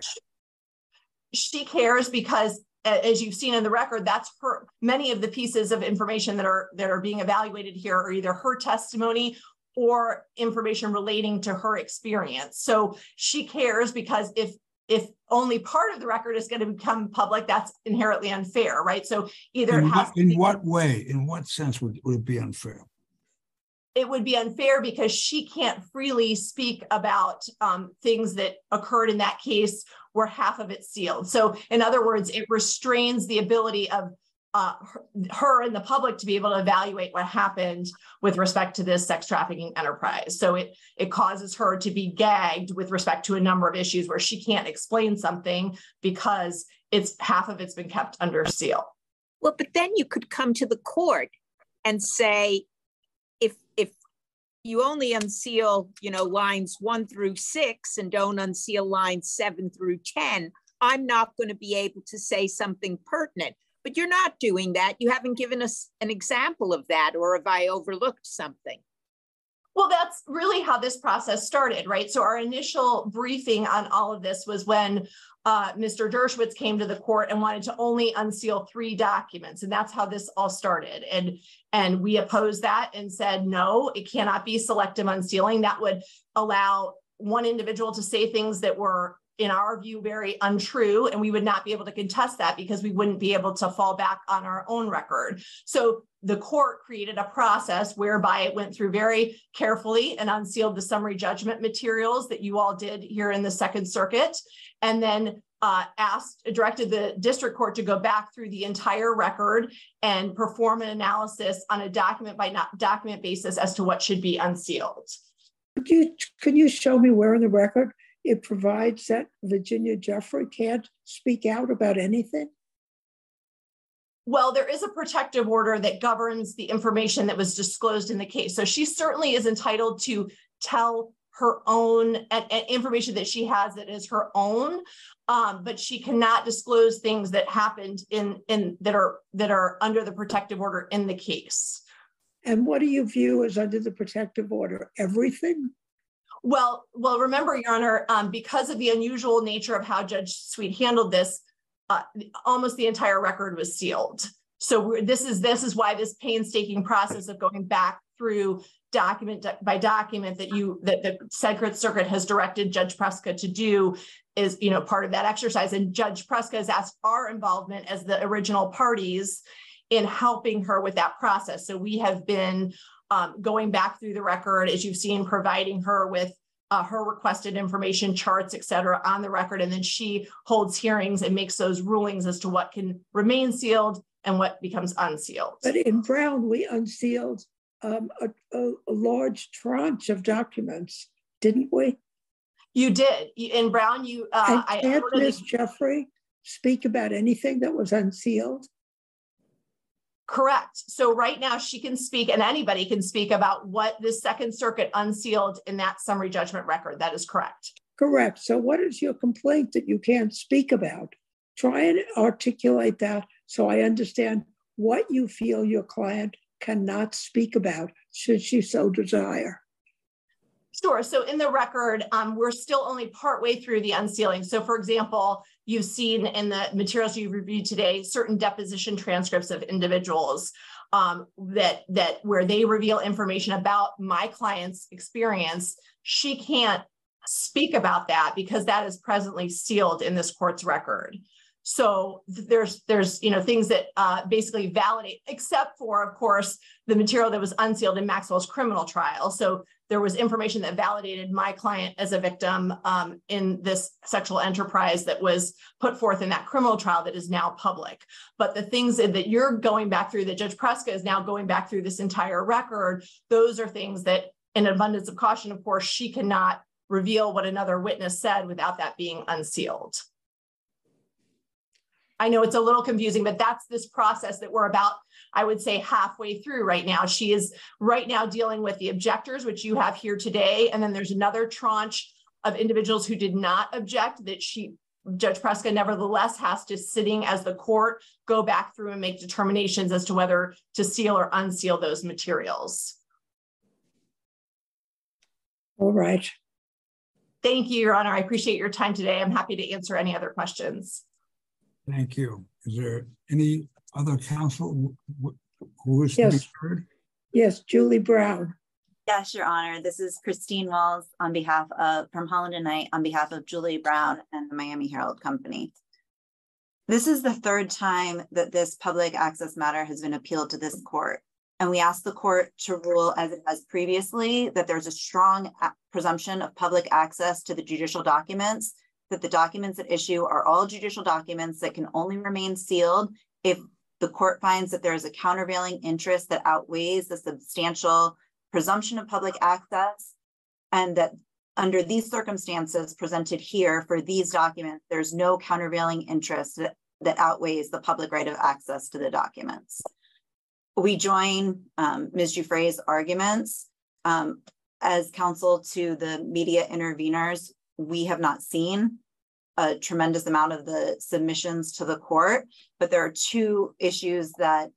Speaker 7: she cares because as you've seen in the record, that's her many of the pieces of information that are that are being evaluated here are either her testimony or information relating to her experience. So she cares because if if only part of the record is going to become public, that's inherently unfair, right? So either
Speaker 2: in,
Speaker 7: what,
Speaker 2: in what way, in what sense would, would it be unfair?
Speaker 7: It would be unfair because she can't freely speak about um, things that occurred in that case where half of it's sealed. So, in other words, it restrains the ability of uh, her, and the public to be able to evaluate what happened with respect to this sex trafficking enterprise. So it it causes her to be gagged with respect to a number of issues where she can't explain something because it's half of it's been kept under seal.
Speaker 5: Well, but then you could come to the court and say, if if you only unseal, you know, lines one through six and don't unseal lines seven through ten, I'm not going to be able to say something pertinent but you're not doing that. You haven't given us an example of that, or have I overlooked something?
Speaker 7: Well, that's really how this process started, right? So our initial briefing on all of this was when uh, Mr. Dershowitz came to the court and wanted to only unseal three documents, and that's how this all started. And and we opposed that and said no, it cannot be selective unsealing. That would allow one individual to say things that were in our view, very untrue. And we would not be able to contest that because we wouldn't be able to fall back on our own record. So the court created a process whereby it went through very carefully and unsealed the summary judgment materials that you all did here in the Second Circuit. And then uh, asked, directed the district court to go back through the entire record and perform an analysis on a document by document basis as to what should be unsealed.
Speaker 4: Could you, can you show me where in the record it provides that Virginia Giuffre can't speak out about anything?
Speaker 7: Well, there is a protective order that governs the information that was disclosed in the case. So she certainly is entitled to tell her own and, and information that she has that is her own, um, but she cannot disclose things that happened in in that are that are under the protective order in the case.
Speaker 4: And what do you view as under the protective order? Everything?
Speaker 7: Well, well, remember, Your Honor, um, because of the unusual nature of how Judge Sweet handled this, uh, almost the entire record was sealed. So this is this is why this painstaking process of going back through document by document that you that the Second Circuit has directed Judge Preska to do is you know part of that exercise. And Judge Preska has asked our involvement as the original parties in helping her with that process. So we have been um, going back through the record, as you've seen, providing her with uh, her requested information, charts, et cetera, on the record. And then she holds hearings and makes those rulings as to what can remain sealed and what becomes unsealed.
Speaker 4: But in Brown, we unsealed um, a, a, a large tranche of documents, didn't we?
Speaker 7: You did. In Brown, you.
Speaker 4: Uh, and can't Ms. Giuffre speak about anything that was unsealed?
Speaker 7: Correct. So right now she can speak and anybody can speak about what the Second Circuit unsealed in that summary judgment record. That is correct.
Speaker 4: Correct. So what is your complaint that you can't speak about? Try and articulate that so I understand what you feel your client cannot speak about should she so desire.
Speaker 7: Sure. So in the record, um, we're still only partway through the unsealing. So, for example, you've seen in the materials you've reviewed today certain deposition transcripts of individuals um, that that where they reveal information about my client's experience. She can't speak about that because that is presently sealed in this court's record. So there's there's you know things that uh, basically validate, except for of course the material that was unsealed in Maxwell's criminal trial. So there was information that validated my client as a victim um, in this sexual enterprise that was put forth in that criminal trial that is now public. But the things that, you're going back through, that Judge Preska is now going back through this entire record, those are things that, in abundance of caution, of course, she cannot reveal what another witness said without that being unsealed. I know it's a little confusing, but that's this process that we're about, I would say, halfway through right now. She is right now dealing with the objectors, which you have here today. And then there's another tranche of individuals who did not object that she, Judge Preska, nevertheless has to, sitting as the court, go back through and make determinations as to whether to seal or unseal those materials.
Speaker 4: All right.
Speaker 7: Thank you, Your Honor. I appreciate your time today. I'm happy to answer any other questions.
Speaker 2: Thank you. Is there any other counsel who- who is to be
Speaker 4: Yes.
Speaker 2: heard?
Speaker 4: Yes, Julie Brown.
Speaker 8: Yes, Your Honor. This is Christine Walz on behalf of, from Holland and Knight, on behalf of Julie Brown and the Miami Herald Company. This is the third time that this public access matter has been appealed to this court. And we ask the court to rule as it has previously, that there's a strong presumption of public access to the judicial documents, that the documents at issue are all judicial documents that can only remain sealed if the court finds that there is a countervailing interest that outweighs the substantial presumption of public access. And that under these circumstances presented here for these documents, there's no countervailing interest that, that outweighs the public right of access to the documents. We join um, Ms. Giuffre's arguments. Um, as counsel to the media interveners, we have not seen a tremendous amount of the submissions to the court, but there are two issues that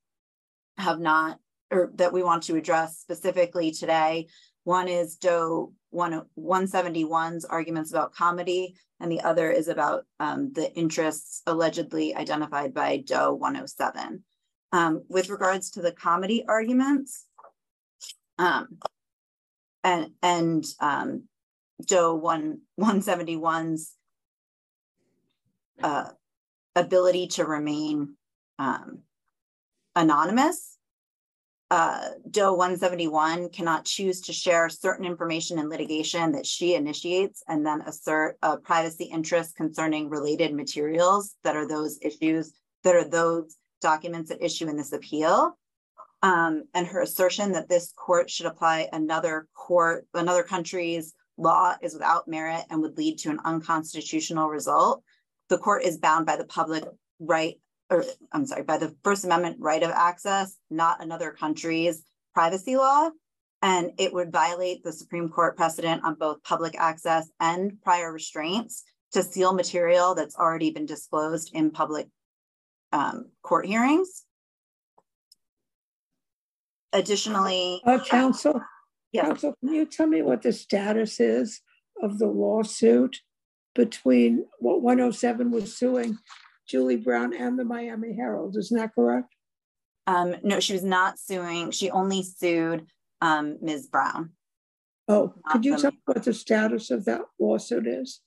Speaker 8: have not or that we want to address specifically today. One is Doe 1 171's arguments about comity, and the other is about um, the interests allegedly identified by Doe 107. Um, with regards to the comity arguments, um, and and um, Doe 1 171's uh, ability to remain um, anonymous uh, Doe 171 cannot choose to share certain information in litigation that she initiates and then assert a privacy interest concerning related materials that are those issues that are those documents at issue in this appeal. Um, and her assertion that this court should apply another court, another country's law is without merit and would lead to an unconstitutional result. The court is bound by the public right or I'm sorry, by the First Amendment right of access, not another country's privacy law. And it would violate the Supreme Court precedent on both public access and prior restraints to seal material that's already been disclosed in public um, court hearings. Additionally,
Speaker 4: Uh, counsel,
Speaker 8: yes,
Speaker 4: counsel, can you tell me what the status is of the lawsuit between what 107 was suing Julie Brown and the Miami Herald? Isn't that correct?
Speaker 8: um, no, she was not suing. She only sued um, Ms. Brown.
Speaker 4: Oh, could you
Speaker 8: Not
Speaker 4: tell me what the status of that lawsuit is?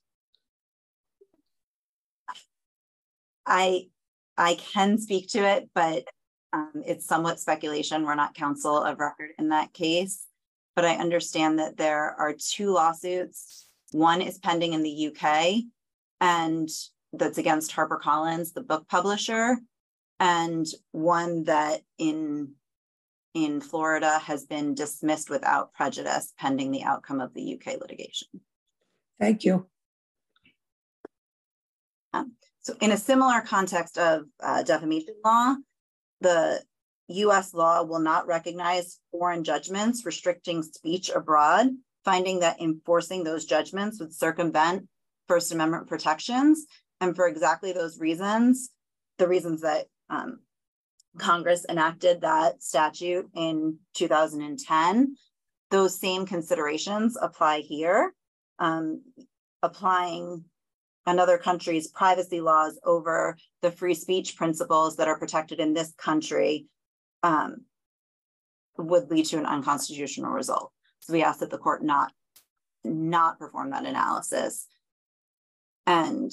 Speaker 8: I I can speak to it, but um, it's somewhat speculation. We're not counsel of record in that case. But I understand that there are two lawsuits. One is pending in the UK, and that's against HarperCollins, the book publisher, and one that in in Florida has been dismissed without prejudice pending the outcome of the UK litigation.
Speaker 4: Thank you.
Speaker 8: So in a similar context of uh, defamation law, the US law will not recognize foreign judgments restricting speech abroad, finding that enforcing those judgments would circumvent First Amendment protections. And for exactly those reasons, the reasons that um, Congress enacted that statute in 2010, those same considerations apply here. Um, applying another country's privacy laws over the free speech principles that are protected in this country um, would lead to an unconstitutional result. We ask that the court not not perform that analysis. And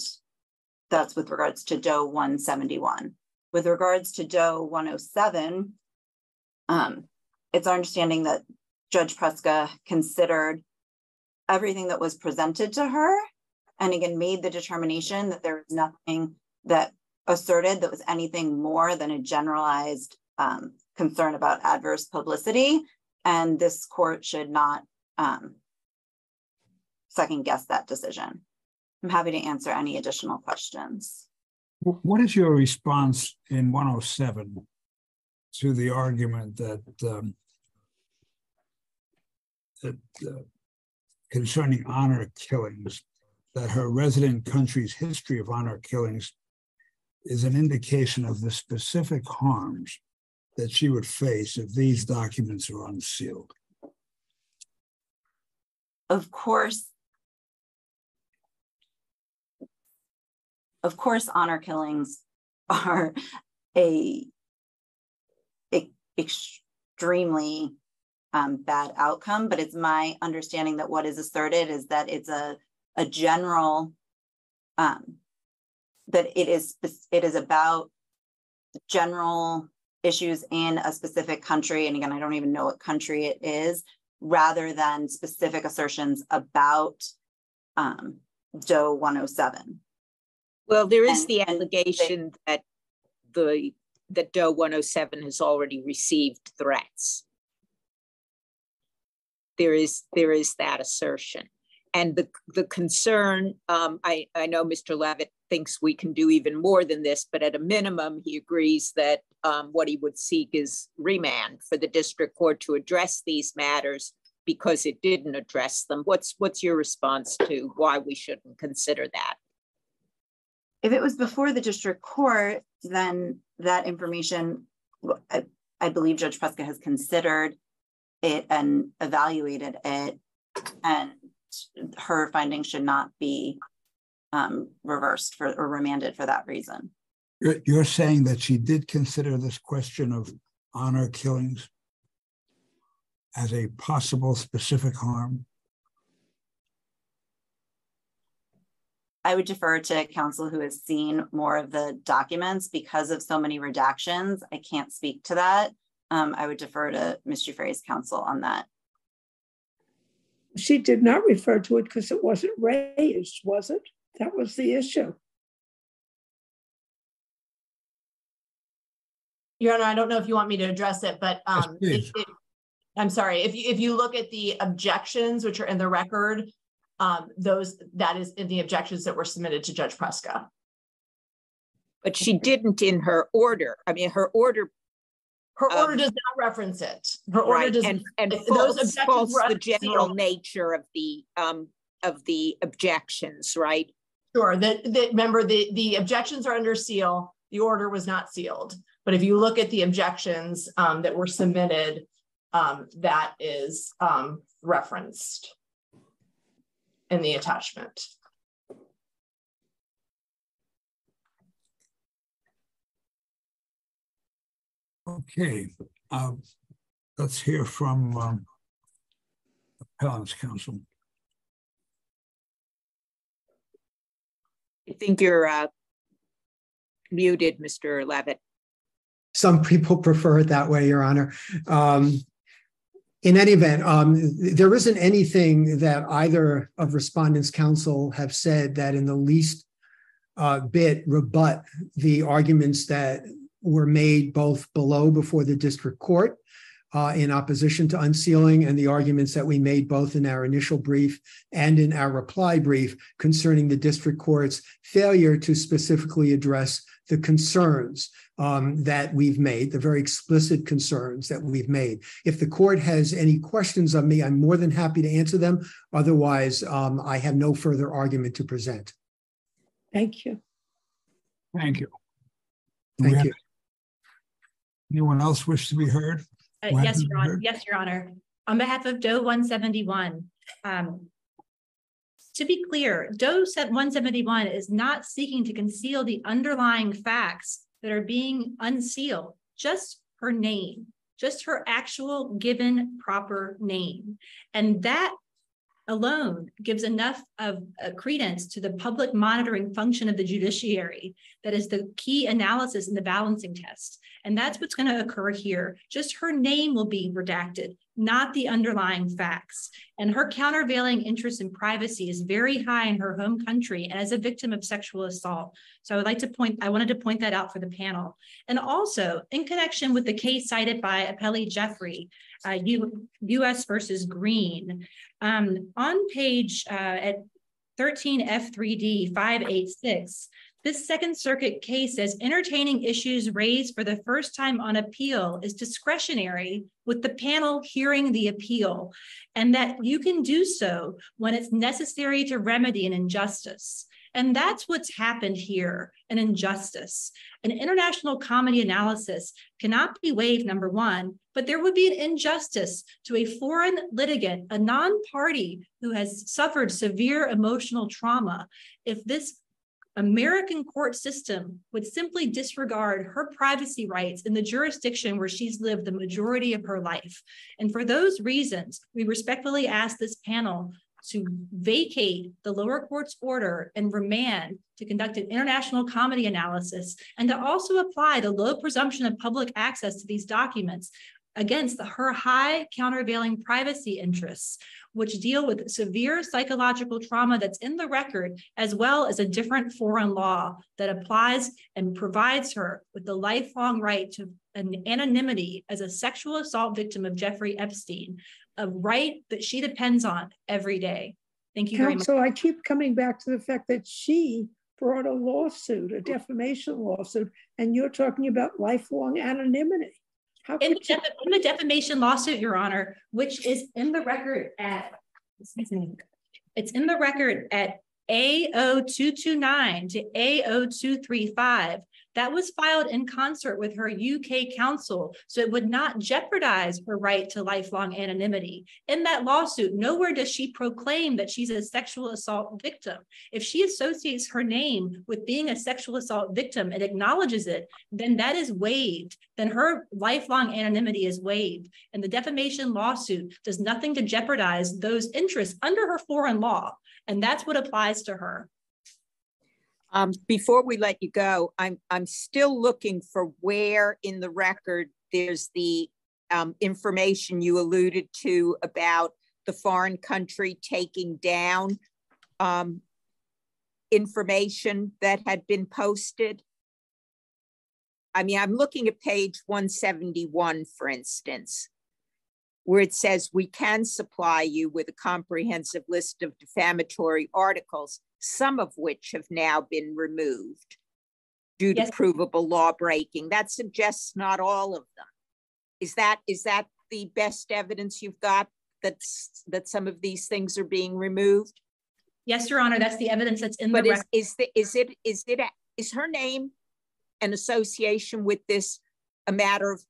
Speaker 8: that's with regards to Doe 171. With regards to Doe 107, um, it's our understanding that Judge Preska considered everything that was presented to her and again made the determination that there was nothing that asserted that was anything more than a generalized um, concern about adverse publicity. And this court should not um, second guess that decision. I'm happy to answer any additional questions.
Speaker 2: What is your response in one oh seven to the argument that um, that uh, concerning honor killings, that her resident country's history of honor killings is an indication of the specific harms that she would face if these documents are unsealed?
Speaker 8: Of course, of course, honor killings are a, a extremely um, bad outcome, but it's my understanding that what is asserted is that it's a, a general, um, that it is, it is about general issues in a specific country. And again, I don't even know what country it is, rather than specific assertions about um, Doe 107.
Speaker 5: Well, there is
Speaker 8: And-
Speaker 5: the
Speaker 8: and they-
Speaker 5: allegation that the, that Doe 107 has already received threats. There is, there is that assertion. And the, the concern, um, I, I know Mr. Levitt thinks we can do even more than this, but at a minimum, he agrees that um, what he would seek is remand for the district court to address these matters because it didn't address them. What's, what's your response to why we shouldn't consider that?
Speaker 8: If it was before the district court, then that information, I believe Judge Preska has considered it and evaluated it. And her findings should not be um, reversed for, or remanded for that reason.
Speaker 2: You're, you're saying that she did consider this question of honor killings as a possible specific harm?
Speaker 8: I would defer to counsel who has seen more of the documents because of so many redactions. I can't speak to that. Um, I would defer to Ms. Giuffre's counsel on that.
Speaker 4: She did not refer to it because it wasn't raised, was it? That was the issue.
Speaker 7: Your Honor, I don't know if you want me to address it, but
Speaker 2: Yes,
Speaker 7: um, it- it- I'm sorry, if you, if you look at the objections, which are in the record, um, those, that is in the objections that were submitted to Judge Preska.
Speaker 5: But she didn't in her order. I mean, her order,
Speaker 7: Her order
Speaker 5: Um,
Speaker 7: does not reference it. Her order
Speaker 5: right,
Speaker 7: does,
Speaker 5: and, and
Speaker 7: those
Speaker 5: false,
Speaker 7: objections
Speaker 5: false
Speaker 7: were
Speaker 5: the
Speaker 7: unsealed.
Speaker 5: general nature of the, um, of the objections, right?
Speaker 7: sure, that, that, remember, the, the objections are under seal. The order was not sealed. But if you look at the objections um, that were submitted, um, that is um, referenced in the attachment.
Speaker 2: Okay, um, let's hear from um, appellant's counsel.
Speaker 5: I think you're, uh, muted, Mr. Levitt.
Speaker 3: Some people (laughs) prefer it that way, Your Honor. Um, in any event, um, there isn't anything that either of respondents' counsel have said that in the least uh, bit rebut the arguments that were made both below before the district court uh, in opposition to unsealing and the arguments that we made both in our initial brief and in our reply brief concerning the district court's failure to specifically address the concerns um, that we've made, the very explicit concerns that we've made. If the court has any questions of me, I'm more than happy to answer them. Otherwise, um, I have no further argument to present.
Speaker 4: Thank you.
Speaker 2: Thank you.
Speaker 3: Thank you.
Speaker 2: Anyone else wish to be heard?
Speaker 6: Uh, yes, Your Honor.
Speaker 2: here?
Speaker 6: Yes, Your Honor. On behalf of Doe one seventy-one, um, to be clear, Doe set one seventy-one is not seeking to conceal the underlying facts that are being unsealed, just her name, just her actual given proper name. And that alone gives enough of credence to the public monitoring function of the judiciary that is the key analysis in the balancing test. And that's what's going to occur here. Just her name will be redacted, not the underlying facts. And her countervailing interest in privacy is very high in her home country and as a victim of sexual assault. So I would like to point, I wanted to point that out for the panel. And also in connection with the case cited by Appellee Giuffre, uh, U, US versus Green, um, on page uh, at 13 F3D 586, this Second Circuit case says entertaining issues raised for the first time on appeal is discretionary with the panel hearing the appeal, and that you can do so when it's necessary to remedy an injustice. And that's what's happened here an injustice. An international comity analysis cannot be waived, number one, but there would be an injustice to a foreign litigant, a non party who has suffered severe emotional trauma, if this American court system would simply disregard her privacy rights in the jurisdiction where she's lived the majority of her life. And for those reasons, we respectfully ask this panel to vacate the lower court's order and remand to conduct an international comity analysis and to also apply the low presumption of public access to these documents against the, her high countervailing privacy interests, which deal with severe psychological trauma that's in the record, as well as a different foreign law that applies and provides her with the lifelong right to an anonymity as a sexual assault victim of Jeffrey Epstein, a right that she depends on every day. Thank you very much.
Speaker 4: So I keep coming back to the fact that she brought a lawsuit, a defamation lawsuit, and you're talking about lifelong anonymity.
Speaker 6: In, the you... in the defamation lawsuit, Your Honor, which is in the record at, it's in the record at A0229 to A0235, that was filed in concert with her UK counsel, so it would not jeopardize her right to lifelong anonymity. In that lawsuit, nowhere does she proclaim that she's a sexual assault victim. If she associates her name with being a sexual assault victim and acknowledges it, then that is waived. Then her lifelong anonymity is waived. And the defamation lawsuit does nothing to jeopardize those interests under her foreign law. And that's what applies to her.
Speaker 5: Um, before we let you go, I'm I'm still looking for where in the record there's the um, information you alluded to about the foreign country taking down um, information that had been posted. I mean, I'm looking at page 171, for instance, where it says we can supply you with a comprehensive list of defamatory articles some of which have now been removed due to provable law breaking. That suggests not all of them. Is that is that the best evidence you've got that's that some of these things are being removed?
Speaker 6: Yes, Your Honor, that's the evidence that's in
Speaker 5: but
Speaker 6: the
Speaker 5: is, is the is it is it a, is her name an association with this a matter of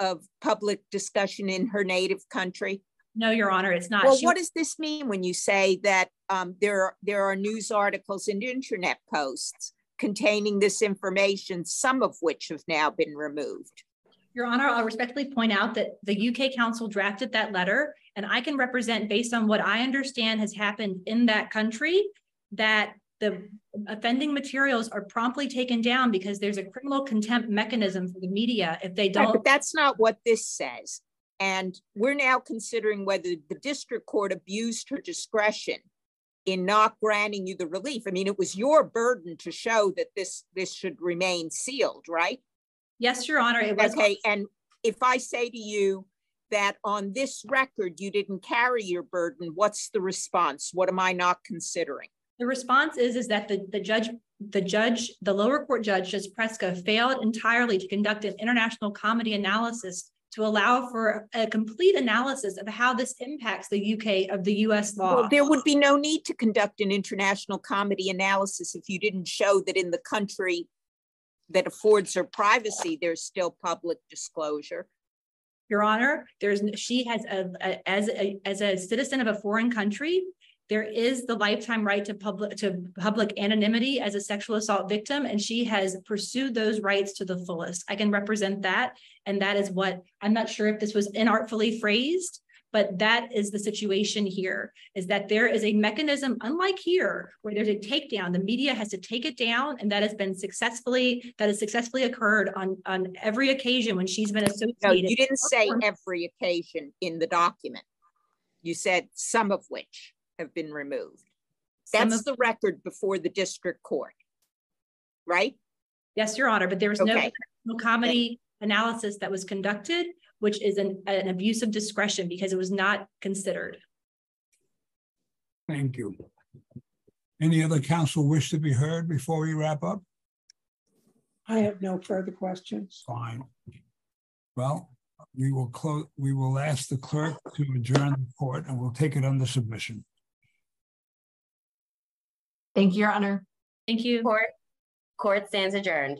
Speaker 5: of public discussion in her native country?
Speaker 6: No, Your Honor, it's not.
Speaker 5: Well, she what does this mean when you say that um, there, there are news articles and internet posts containing this information, some of which have now been removed?
Speaker 6: Your Honor, I'll respectfully point out that the UK counsel drafted that letter, and I can represent, based on what I understand has happened in that country, that the offending materials are promptly taken down because there's a criminal contempt mechanism for the media if they don't. Right,
Speaker 5: but that's not what this says. And we're now considering whether the district court abused her discretion in not granting you the relief. I mean, it was your burden to show that this this should remain sealed, right?
Speaker 6: Yes, Your Honor. It
Speaker 5: was okay. And if I say to you that on this record you didn't carry your burden, what's the response? What am I not considering?
Speaker 6: The response is is that the, the judge the judge, the lower court judge, Judge Preska, failed entirely to conduct an international comity analysis to allow for a complete analysis of how this impacts the UK of the US law.
Speaker 5: Well, there would be no need to conduct an international comity analysis if you didn't show that in the country that affords her privacy, there's still public disclosure.
Speaker 6: Your Honor, there's she has a, a, as a as a citizen of a foreign country, there is the lifetime right to public to public anonymity as a sexual assault victim and she has pursued those rights to the fullest. I can represent that and that is what i'm not sure if this was inartfully phrased but that is the situation here is that there is a mechanism unlike here where there's a takedown. The media has to take it down and that has been successfully that has successfully occurred on on every occasion when she's been associated no,
Speaker 5: you didn't say every occasion in the document. You said some of which have been removed. That's the record before the district court, right?
Speaker 6: Yes, Your Honor, but there was okay. no comity analysis that was conducted, which is an, an abuse of discretion because it was not considered.
Speaker 2: Thank you. Any other counsel wish to be heard before we wrap up?
Speaker 4: I have no further questions.
Speaker 2: Fine. Well, we will close. We will ask the clerk to adjourn the court, and we'll take it under submission.
Speaker 7: Thank you, Your Honor.
Speaker 6: Thank you.
Speaker 1: Court, court stands adjourned.